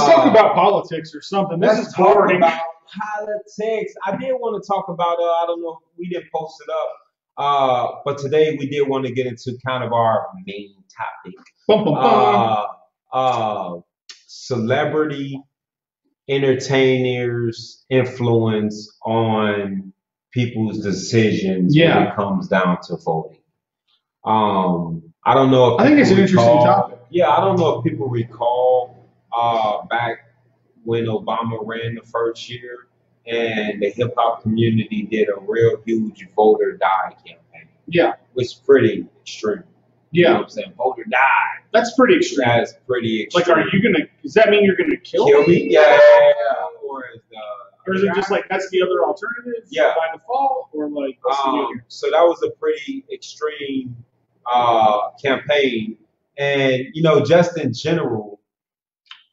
about politics or something. This Let's is talk boring. about politics. I did want to talk about. Uh, I don't know. We didn't post it up. Uh, but today we did want to get into kind of our main topic. Bum, bum, bum. Uh, uh, celebrity entertainers' influence on people's decisions when it comes down to voting. Um, I don't know if I think it's an interesting recall- topic. Yeah, I don't know if people recall uh, back when Obama ran the first year and the hip hop community did a real huge Vote or Die campaign, Yeah, which is pretty extreme. You know yeah, what I'm saying? Vote or Die. that's pretty extreme. That's pretty extreme. Like, are you gonna? Does that mean you're gonna kill, kill me? me? Yeah, yeah, yeah. Or is the Or is it just like that's the other alternative? Yeah. By default, or like what's the deal Um, so that was a pretty extreme uh, campaign, and you know, just in general,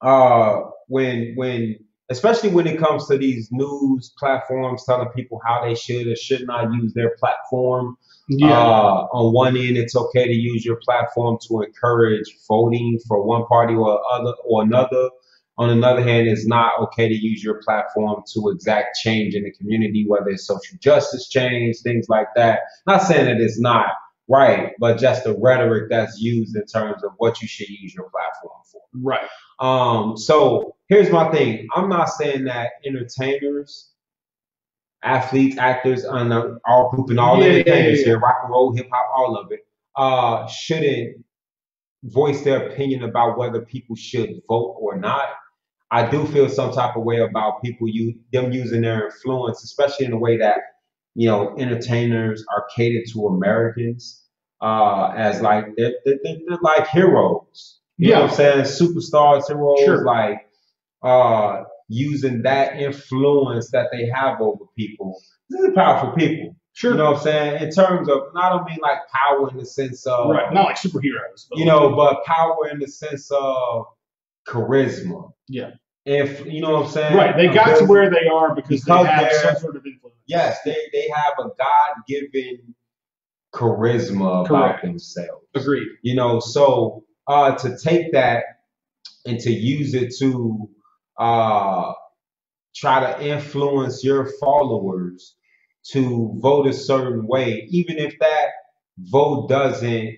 uh, when when especially when it comes to these news platforms telling people how they should or should not use their platform. Uh, on one end, it's okay to use your platform to encourage voting for one party or other or another. On another hand, it's not okay to use your platform to exact change in the community, whether it's social justice change, things like that. Not saying that it's not right, but just the rhetoric that's used in terms of what you should use your platform for. right. Um, so here's my thing. I'm not saying that entertainers, athletes, actors, and uh, all grouping all Yeah, yeah, entertainers yeah, here, rock and roll, hip hop, all of it, uh, shouldn't voice their opinion about whether people should vote or not. I do feel some type of way about people you them using their influence, especially in the way that you know entertainers are catered to Americans uh, as like they're, they're, they're like heroes. You know what I'm saying? Superstars, heroes, Sure. like uh, using that influence that they have over people. This is powerful people. Sure. You know what I'm saying? In terms of, and I don't mean like power in the sense of, right. Not like superheroes. But you know, but power in the sense of charisma. Yeah. If you know what I'm saying? Right. They got to where they are because, Because they have some sort of influence. Yes, they they have a God given charisma about themselves. Agreed. You know, so uh, to take that and to use it to uh, try to influence your followers to vote a certain way, even if that vote doesn't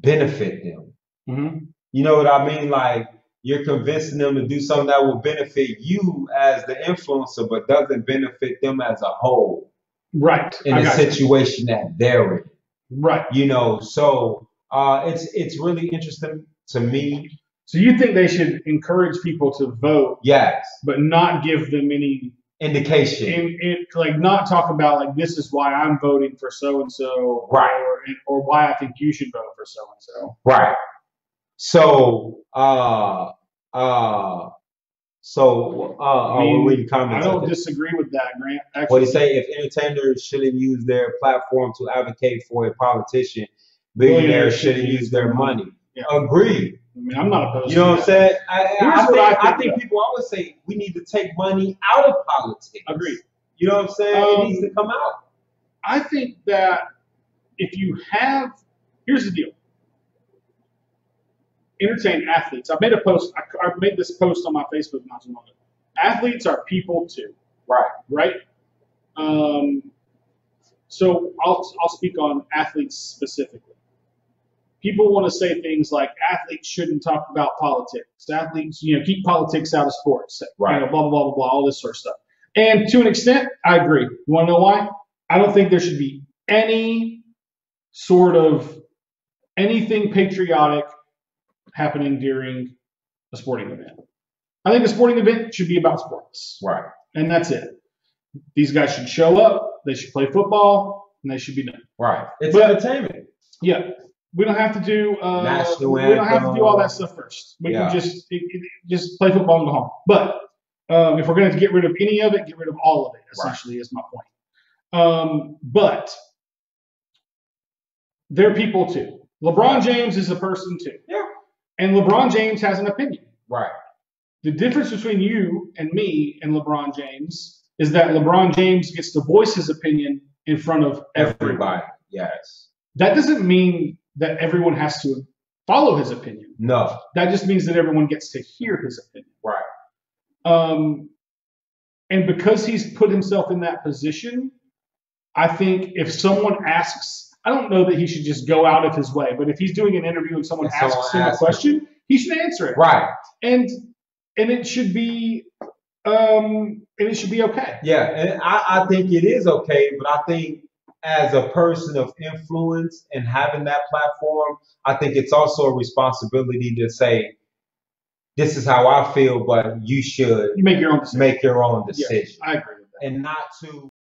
benefit them. hmm You know what I mean? Like you're convincing them to do something that will benefit you as the influencer, but doesn't benefit them as a whole Right. in I the got you. situation that they're in. Right. You know, so uh, it's it's really interesting to me. So you think they should encourage people to vote, Yes, but not give them any, indication. in, in, like not talk about like this is why I'm voting for so and so, Right. or or why I think you should vote for so and so. Right. So, uh, uh, so, uh, uh, I mean, we're reading I don't disagree with that, Grant. What do you say? If entertainers shouldn't use their platform to advocate for a politician, billionaires shouldn't use their money. Yeah. Agreed. I mean, I'm not opposed. You know what I'm saying? I, I, think, I I think, think people always say we need to take money out of politics. Agreed. You know what I'm saying? Um, it needs to come out. I think that if you have, here's the deal. Entertain athletes. I made a post. I, I made this post on my Facebook not too long ago. Athletes are people too, Right. right? Um, so I'll I'll speak on athletes specifically. People want to say things like athletes shouldn't talk about politics. Athletes, you know, keep politics out of sports. Right. You know, blah blah blah blah blah. All this sort of stuff. And to an extent, I agree. You want to know why? I don't think there should be any sort of anything patriotic happening during a sporting event. I think a sporting event should be about sports, Right. and that's it. These guys should show up. They should play football, and they should be done. Right. It's But- entertainment. Yeah, we don't have to do. Uh, National we don't have to do all that stuff first. We Yeah. can just it, it- just play football and go home. But um, if we're going to get rid of any of it, get rid of all of it. Essentially, is my point. Um, but they're people too. LeBron James is a person too. Yeah. And LeBron James has an opinion. Right. The difference between you and me and LeBron James is that LeBron James gets to voice his opinion in front of everybody. Everybody. Yes. That doesn't mean that everyone has to follow his opinion. No. That just means that everyone gets to hear his opinion. Right. Um, and because he's put himself in that position, I think if someone asks, I don't know that he should just go out of his way, but if he's doing an interview and someone If asks him a question, he should answer it. Right. And and it should be um and it should be okay. Yeah, and I, I think it is okay, but I think as a person of influence and having that platform, I think it's also a responsibility to say, this is how I feel, but you should You make your own decision. make your own Yes, decision I agree with that. and not to